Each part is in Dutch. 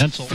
pencil.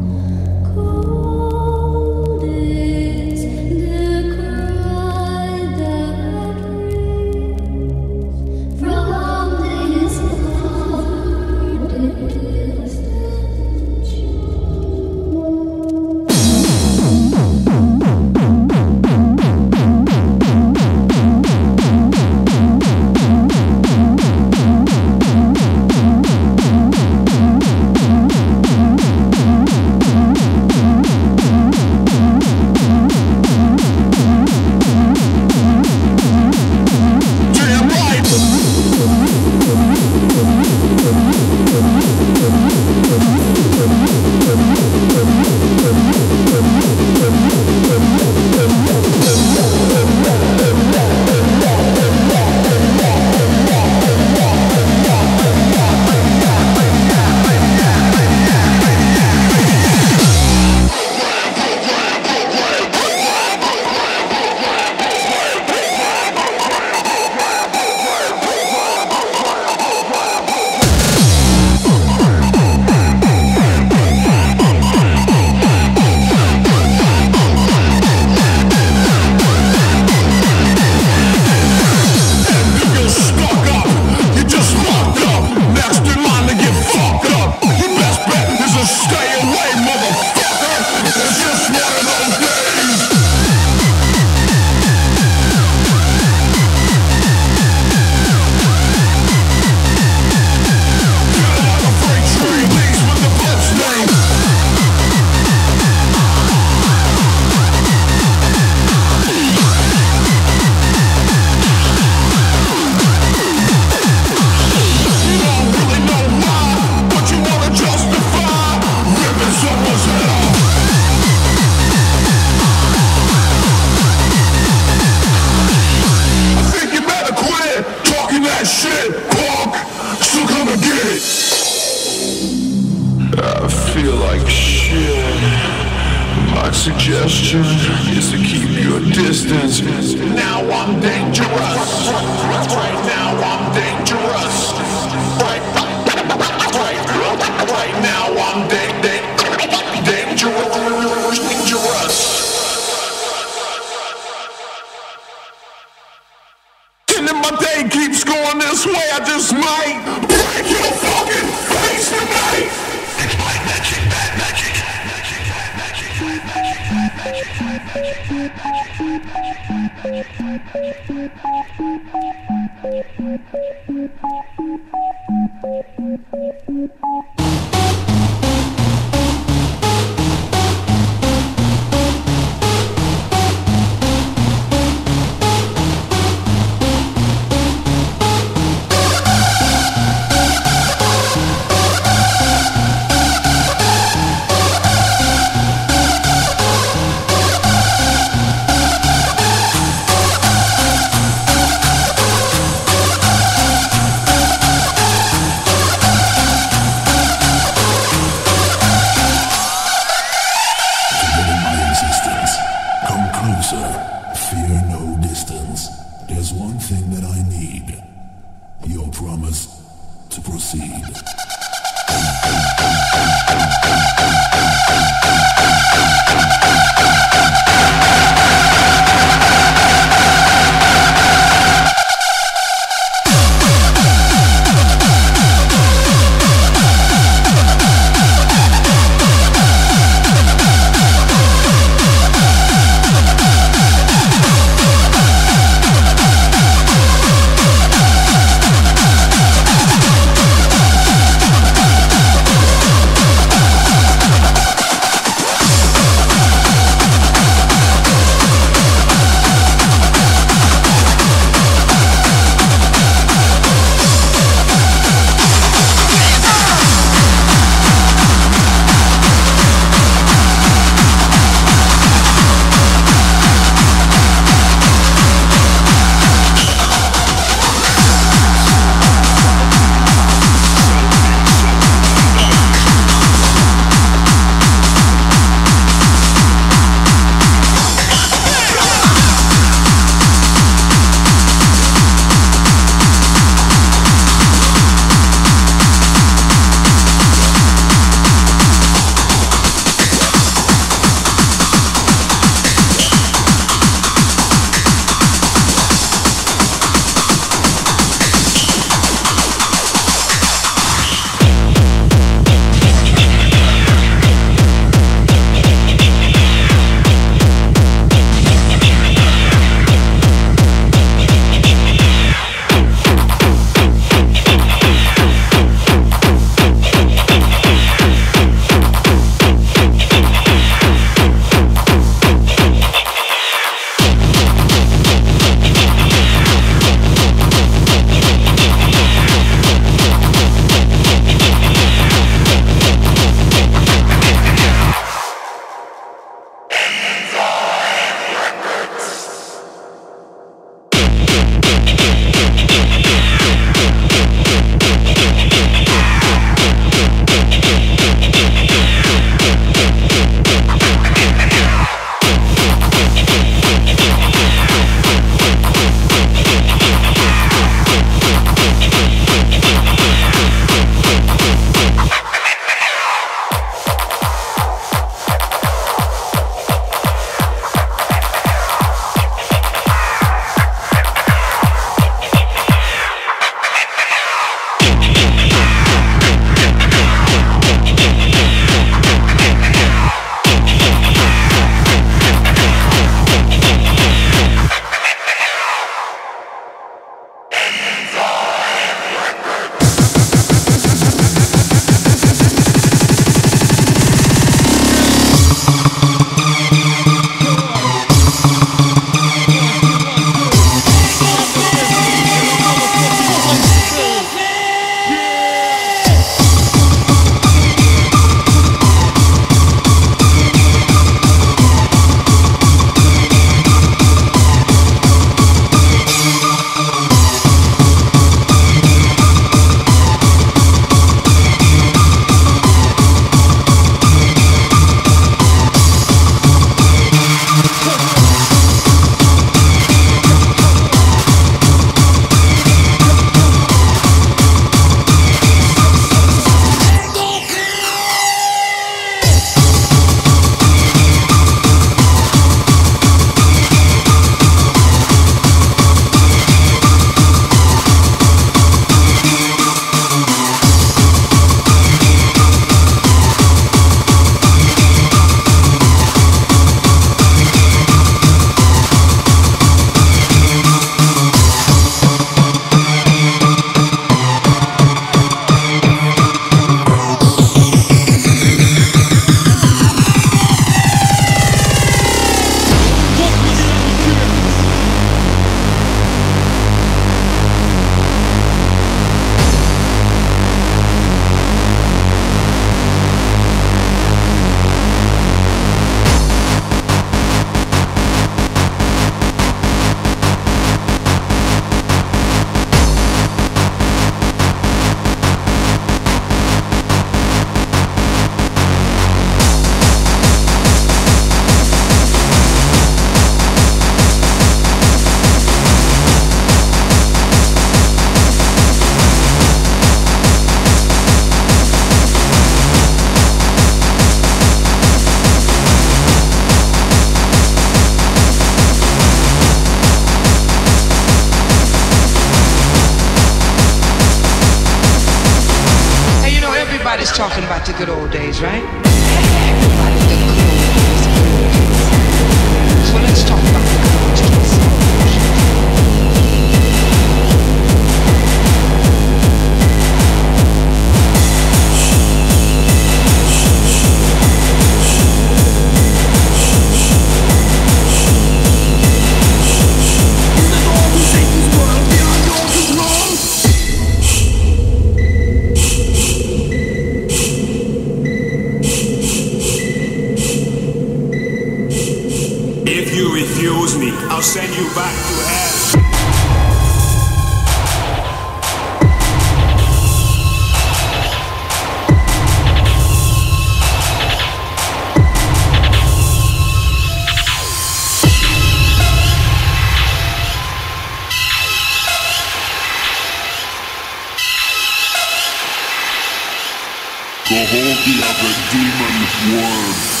the whole the other demon worm.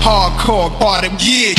hardcore part of yeah.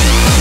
Thank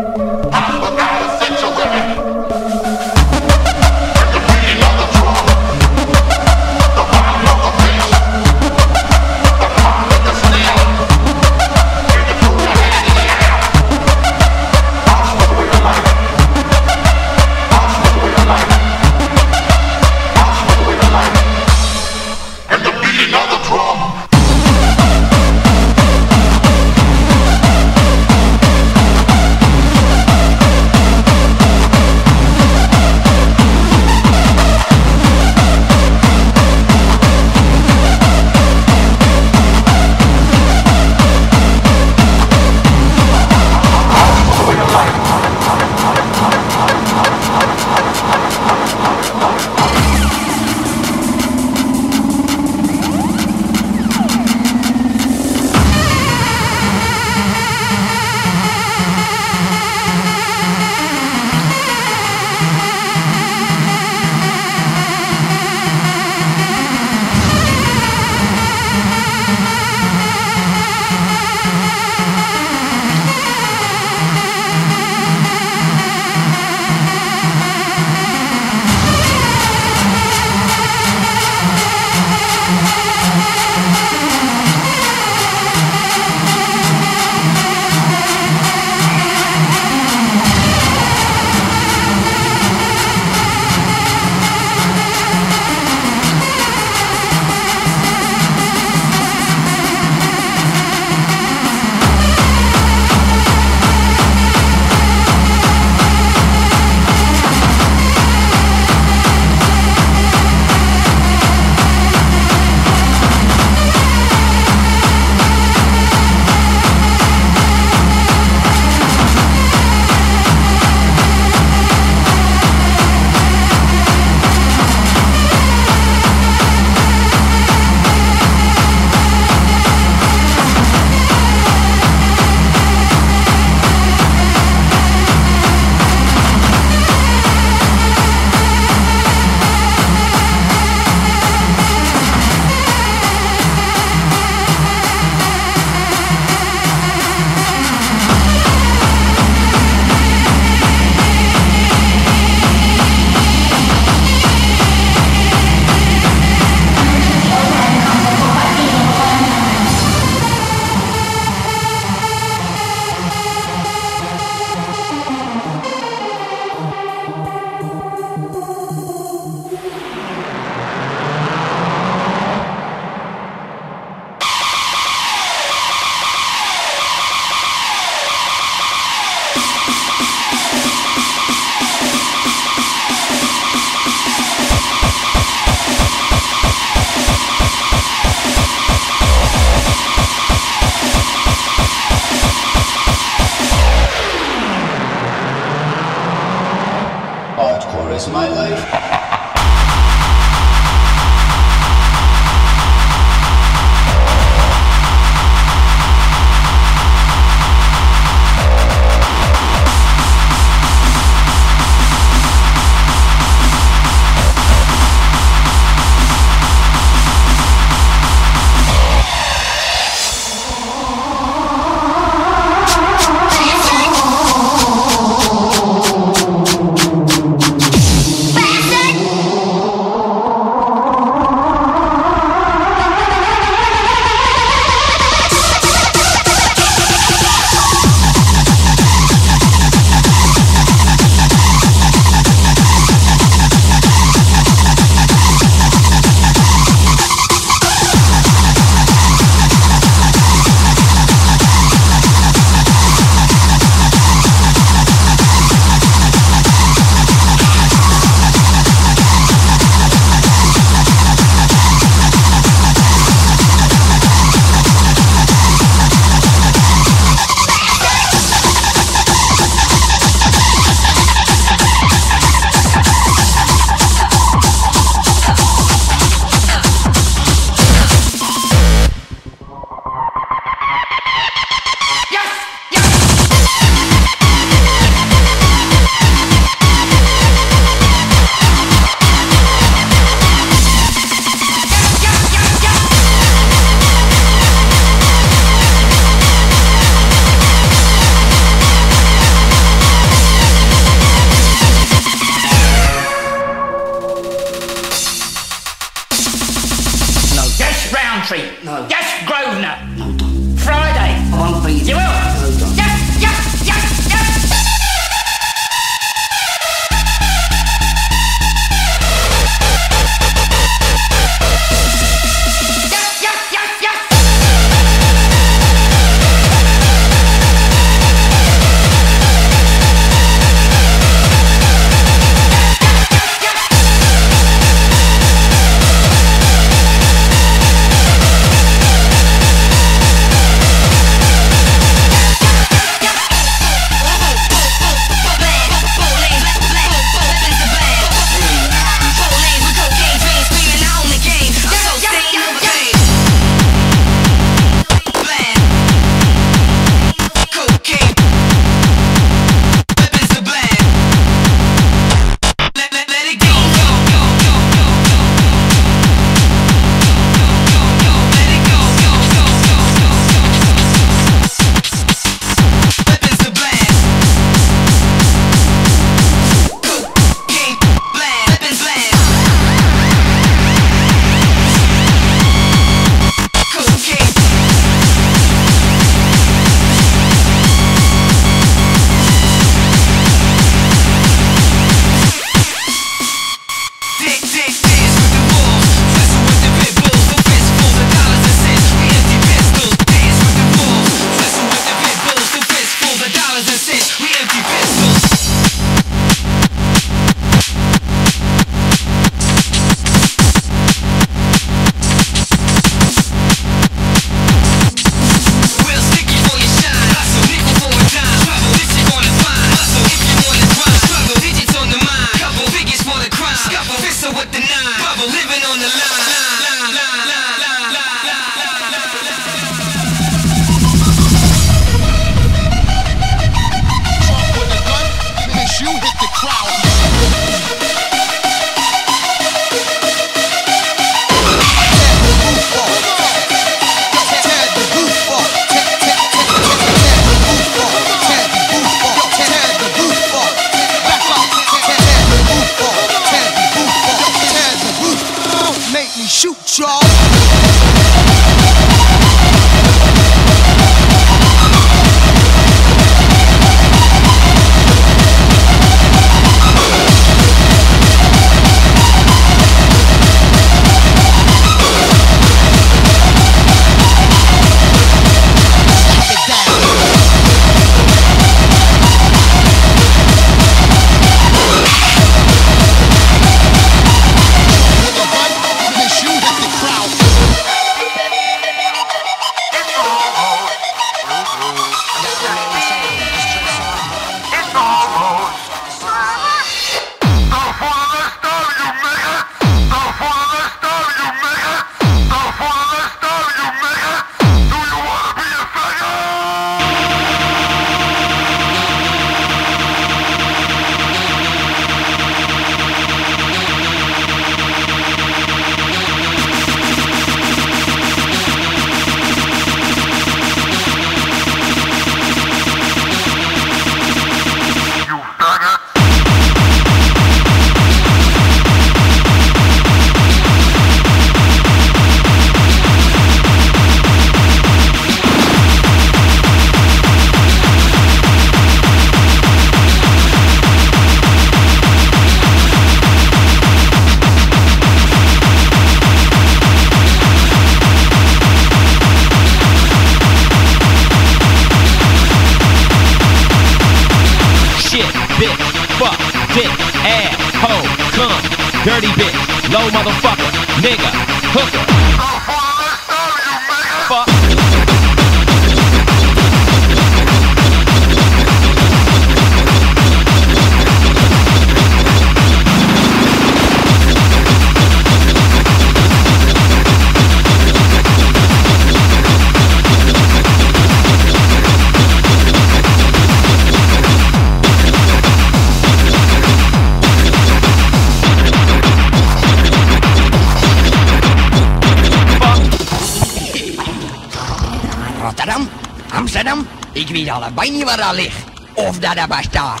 daar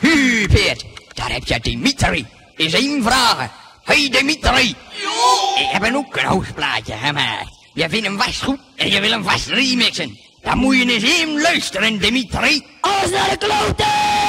Hu, Peert, daar heb je Dimitri. Is een vragen. Hey Dimitri. Jo. Ik heb een ook een hoofdplaatje maar. Je vindt hem vast goed en je wil hem vast remixen. Dan moet je eens hem luisteren, Dimitri. Alles naar de klote!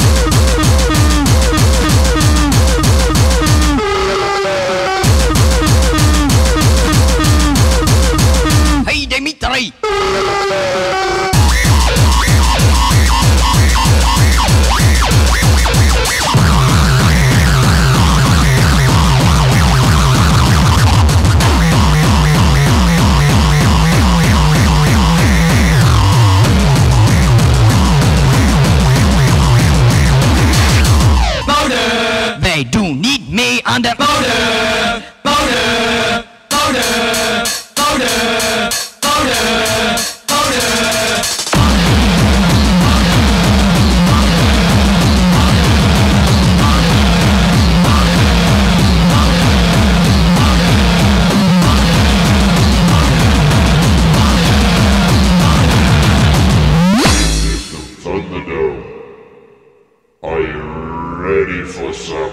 ready for some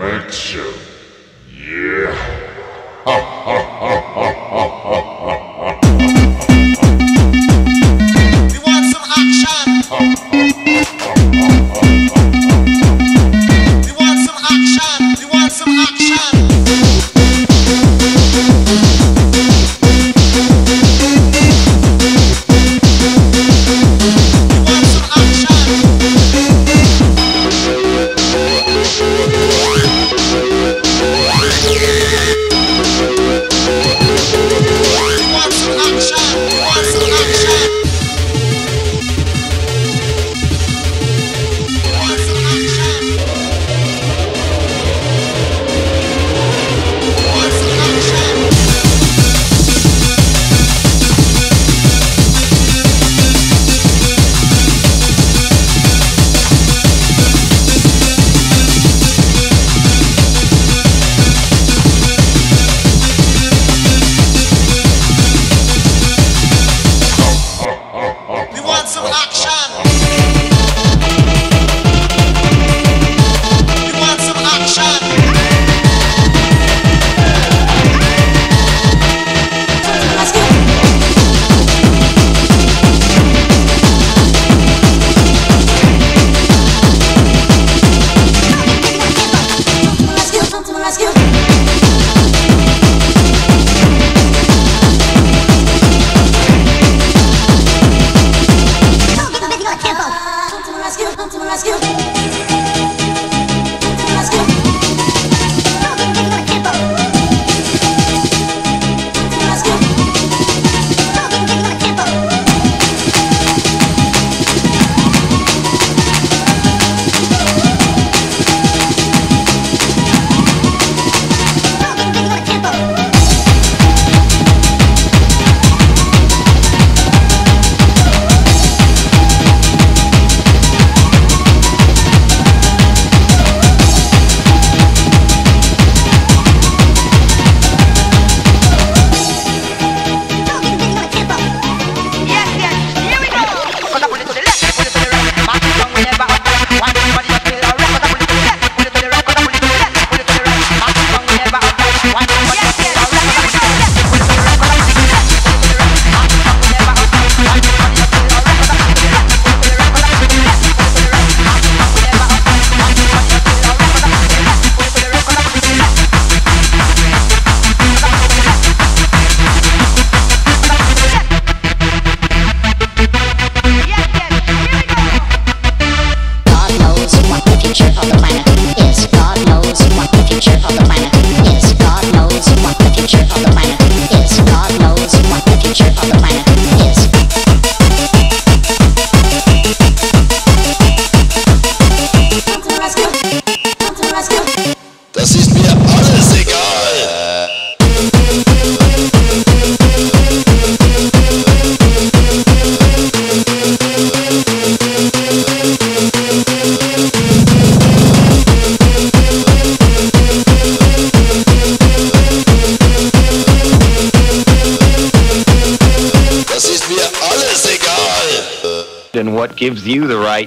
action.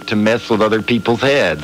to mess with other people's heads.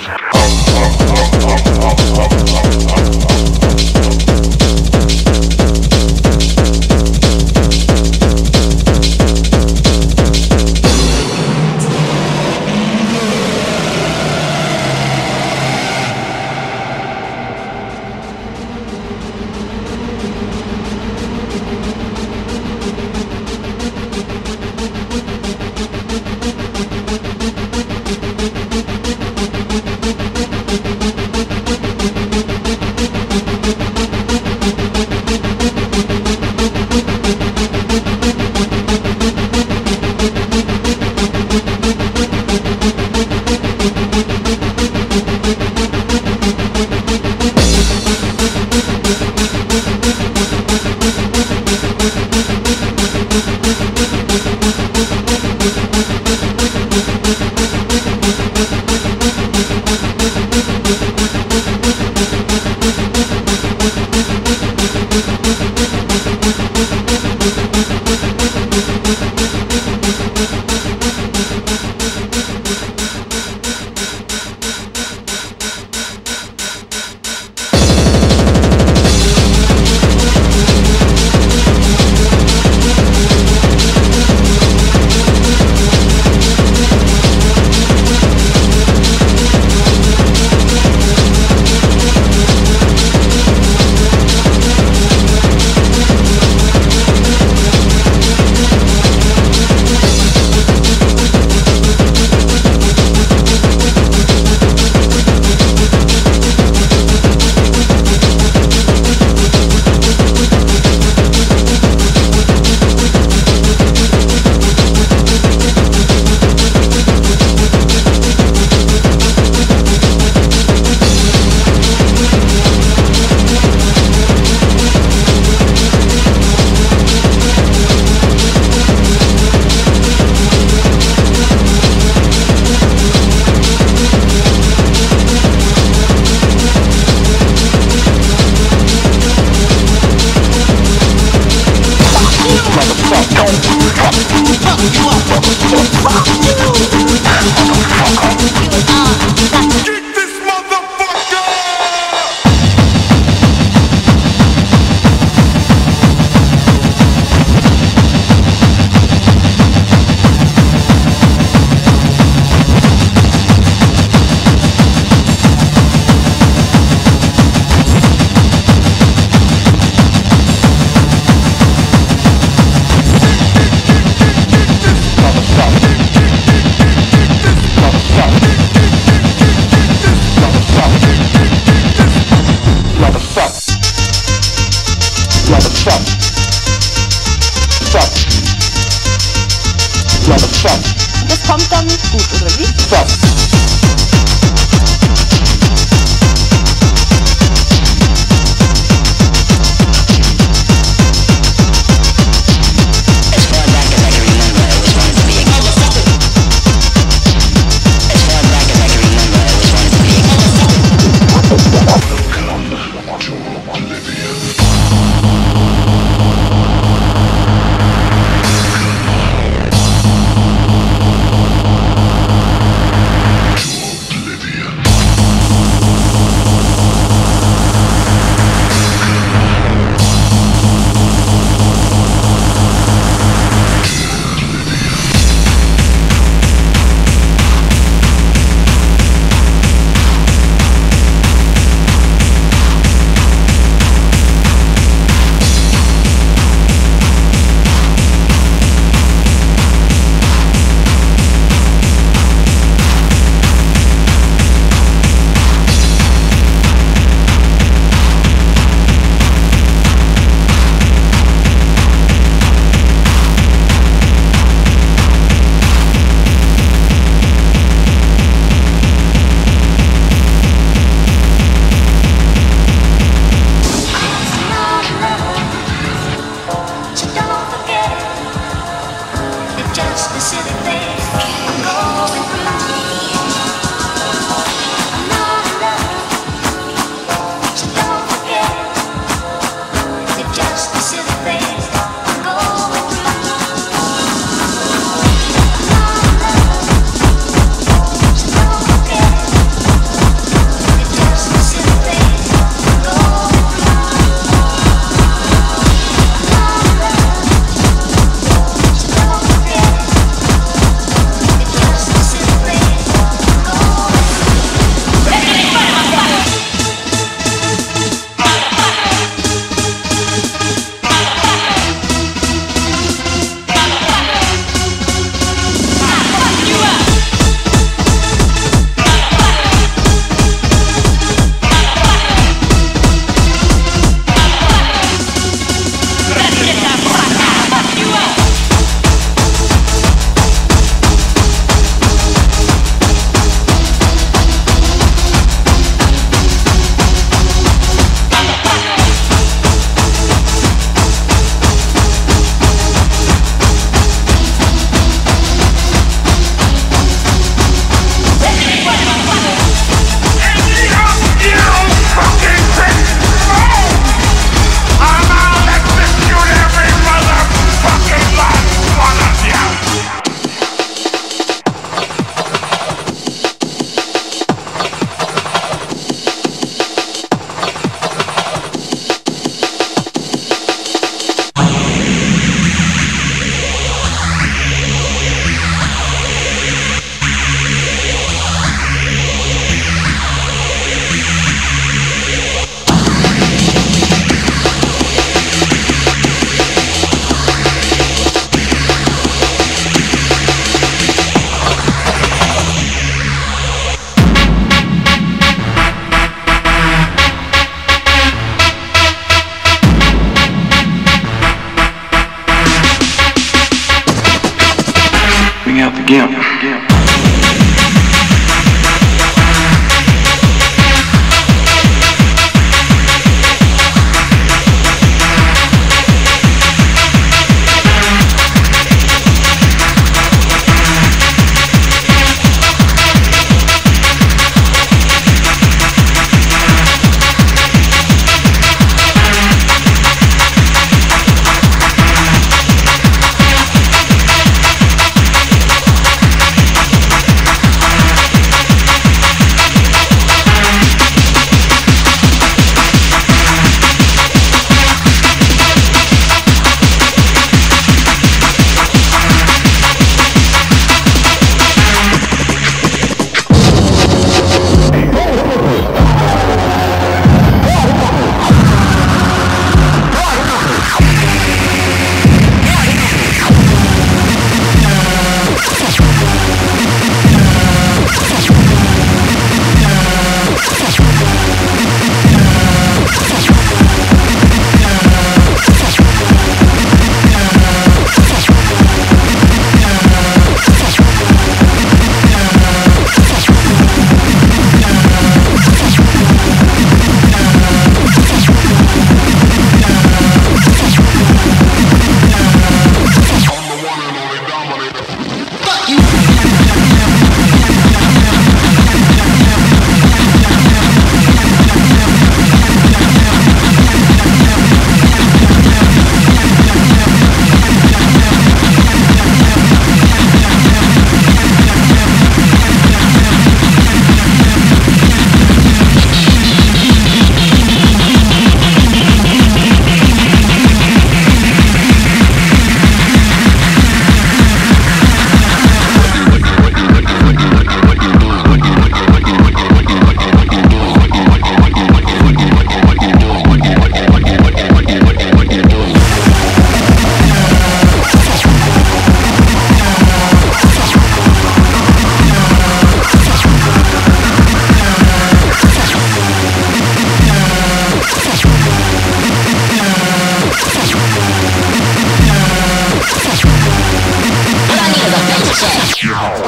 you have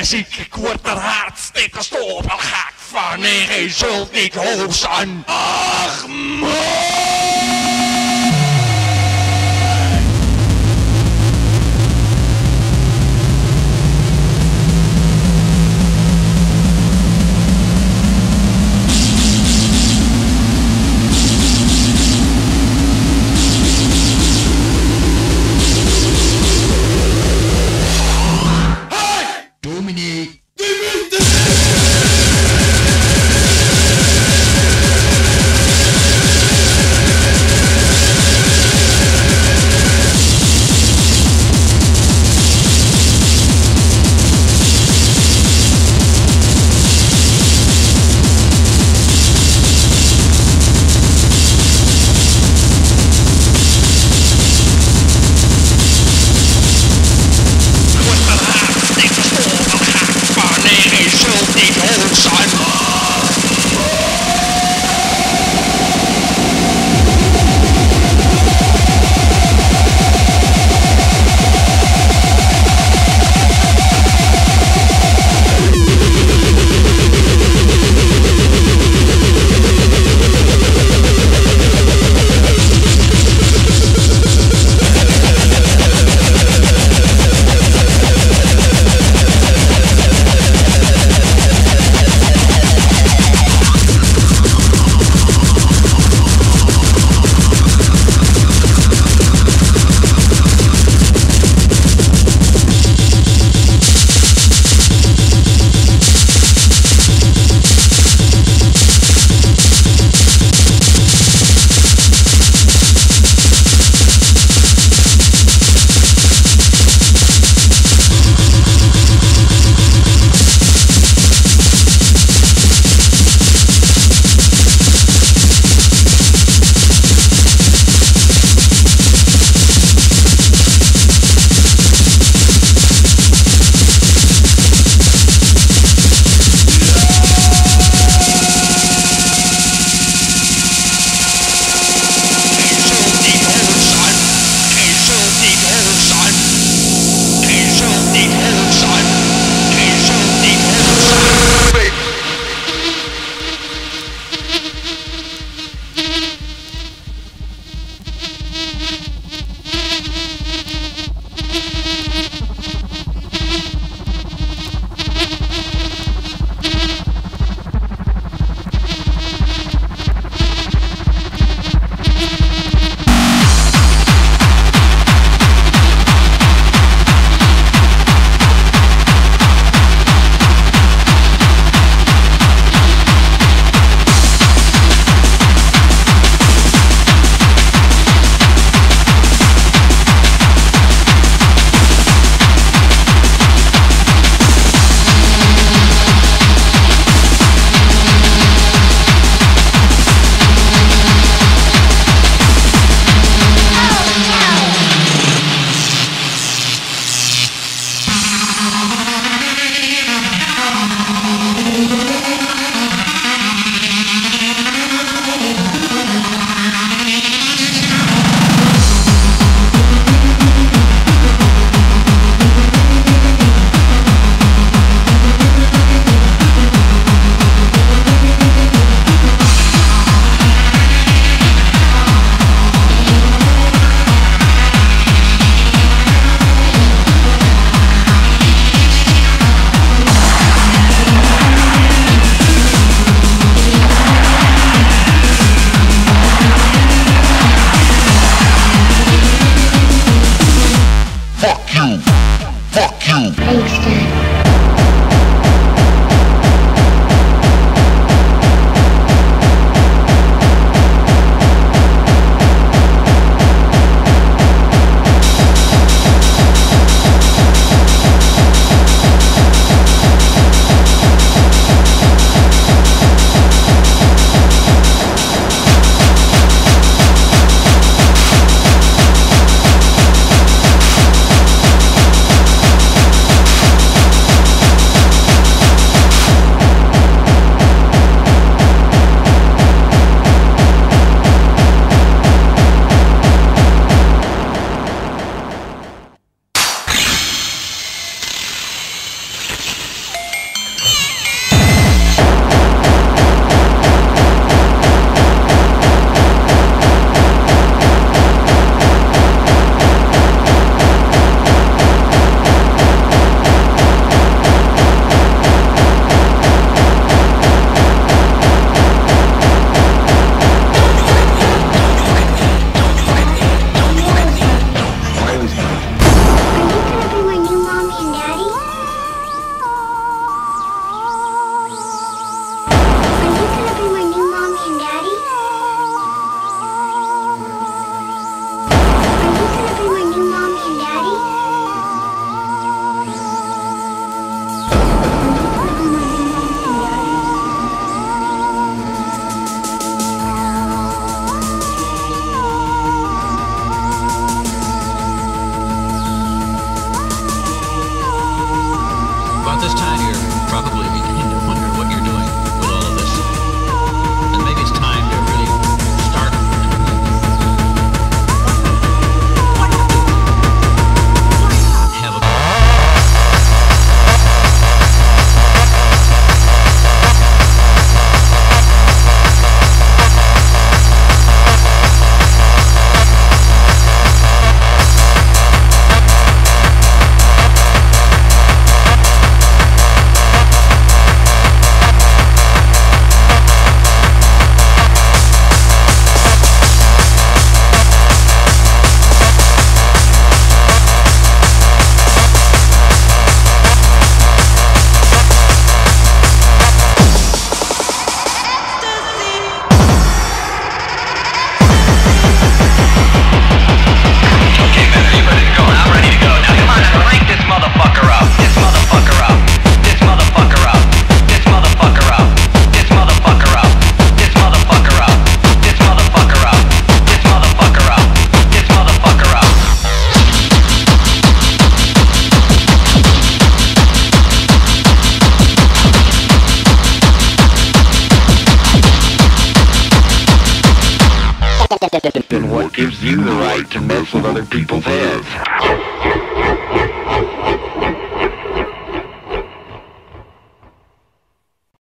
muziek, wordt word er hard, stikkerstof ga ik van. Nee, Je zult niet hoog zijn. Ah!